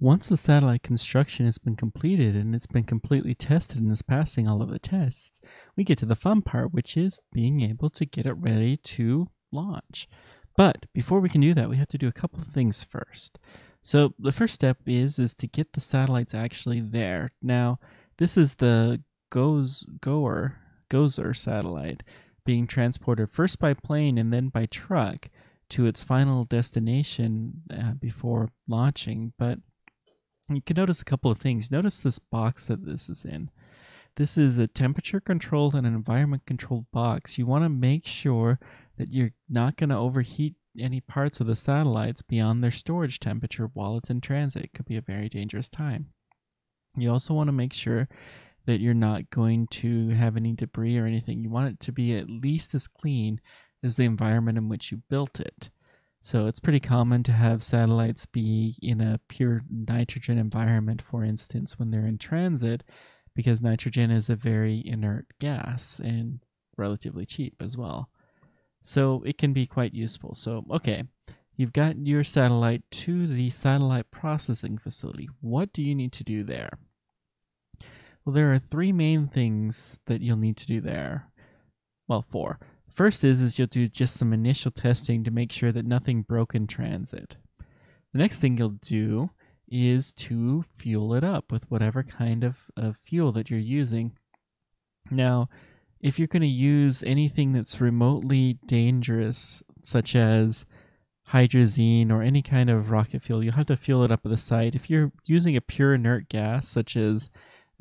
Once the satellite construction has been completed and it's been completely tested and is passing all of the tests, we get to the fun part, which is being able to get it ready to launch. But before we can do that, we have to do a couple of things first. So the first step is is to get the satellites actually there. Now, this is the GOES GOES-R GOES-R satellite being transported first by plane and then by truck to its final destination uh, before launching. But you can notice a couple of things. Notice this box that this is in. This is a temperature controlled and an environment controlled box. You want to make sure that you're not going to overheat any parts of the satellites beyond their storage temperature while it's in transit. It could be a very dangerous time. You also want to make sure that you're not going to have any debris or anything. You want it to be at least as clean as the environment in which you built it. So it's pretty common to have satellites be in a pure nitrogen environment, for instance, when they're in transit, because nitrogen is a very inert gas and relatively cheap as well. So it can be quite useful. So, okay, you've got your satellite to the satellite processing facility. What do you need to do there? Well, there are three main things that you'll need to do there. Well, four. First is is you'll do just some initial testing to make sure that nothing broke in transit. The next thing you'll do is to fuel it up with whatever kind of, of fuel that you're using. Now, if you're going to use anything that's remotely dangerous, such as hydrazine or any kind of rocket fuel, you'll have to fuel it up at the site. If you're using a pure inert gas, such as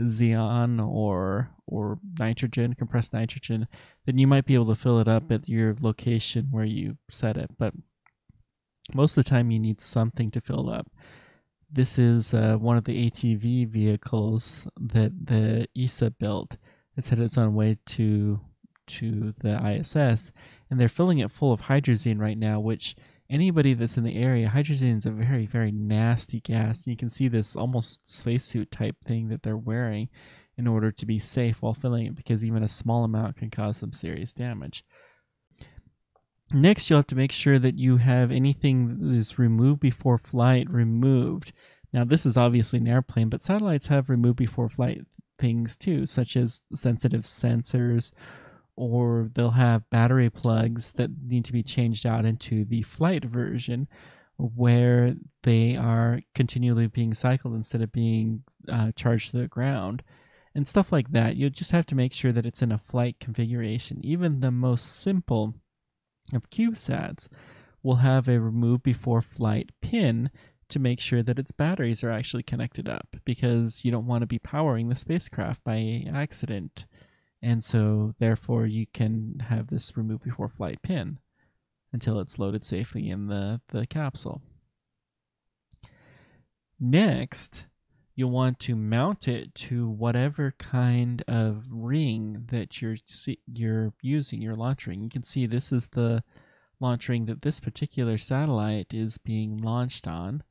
xenon or or nitrogen, compressed nitrogen, then you might be able to fill it up at your location where you set it. But most of the time, you need something to fill up. This is uh, one of the ATV vehicles that the ESA built. It's headed its own way to to the ISS, and they're filling it full of hydrazine right now, which anybody that's in the area, hydrazine is a very, very nasty gas. You can see this almost spacesuit type thing that they're wearing in order to be safe while filling it because even a small amount can cause some serious damage. Next, you'll have to make sure that you have anything that is removed before flight removed. Now, this is obviously an airplane, but satellites have removed before flight things too, such as sensitive sensors or they'll have battery plugs that need to be changed out into the flight version where they are continually being cycled instead of being uh, charged to the ground and stuff like that. You just have to make sure that it's in a flight configuration. Even the most simple of CubeSats will have a remove before flight pin to make sure that its batteries are actually connected up because you don't want to be powering the spacecraft by accident and so, therefore, you can have this remove before flight pin until it's loaded safely in the, the capsule. Next, you'll want to mount it to whatever kind of ring that you're you're using, your launch ring. You can see this is the launch ring that this particular satellite is being launched on.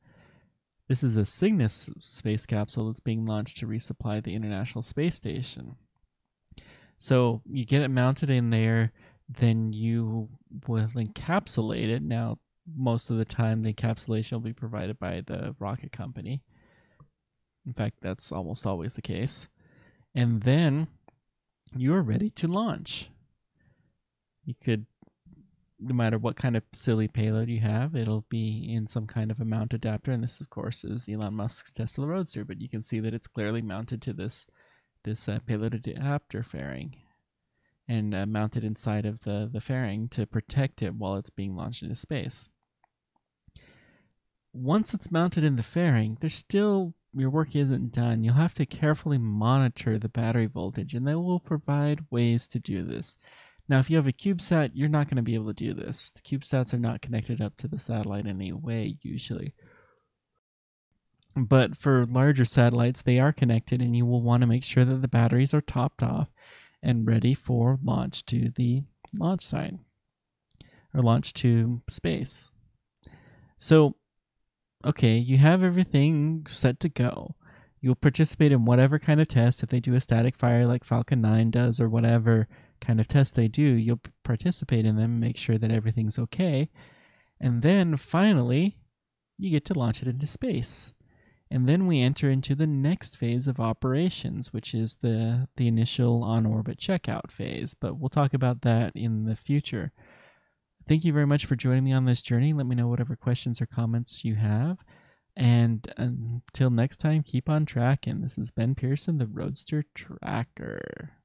This is a Cygnus space capsule that's being launched to resupply the International Space Station. So you get it mounted in there, then you will encapsulate it. Now, most of the time, the encapsulation will be provided by the rocket company. In fact, that's almost always the case. And then you are ready to launch. You could, no matter what kind of silly payload you have, it'll be in some kind of a mount adapter. And this, of course, is Elon Musk's Tesla Roadster, but you can see that it's clearly mounted to this this uh, adapter fairing and uh, mounted inside of the, the fairing to protect it while it's being launched into space. Once it's mounted in the fairing, there's still your work isn't done. You'll have to carefully monitor the battery voltage, and they will provide ways to do this. Now, if you have a CubeSat, you're not going to be able to do this. The CubeSats are not connected up to the satellite in any way, usually. But for larger satellites, they are connected, and you will want to make sure that the batteries are topped off and ready for launch to the launch site or launch to space. So, okay, you have everything set to go. You'll participate in whatever kind of test. If they do a static fire like Falcon 9 does, or whatever kind of test they do, you'll participate in them, make sure that everything's okay. And then finally, you get to launch it into space. And then we enter into the next phase of operations, which is the, the initial on orbit checkout phase. But we'll talk about that in the future. Thank you very much for joining me on this journey. Let me know whatever questions or comments you have. And until next time, keep on tracking. This is Ben Pearson, the Roadster Tracker.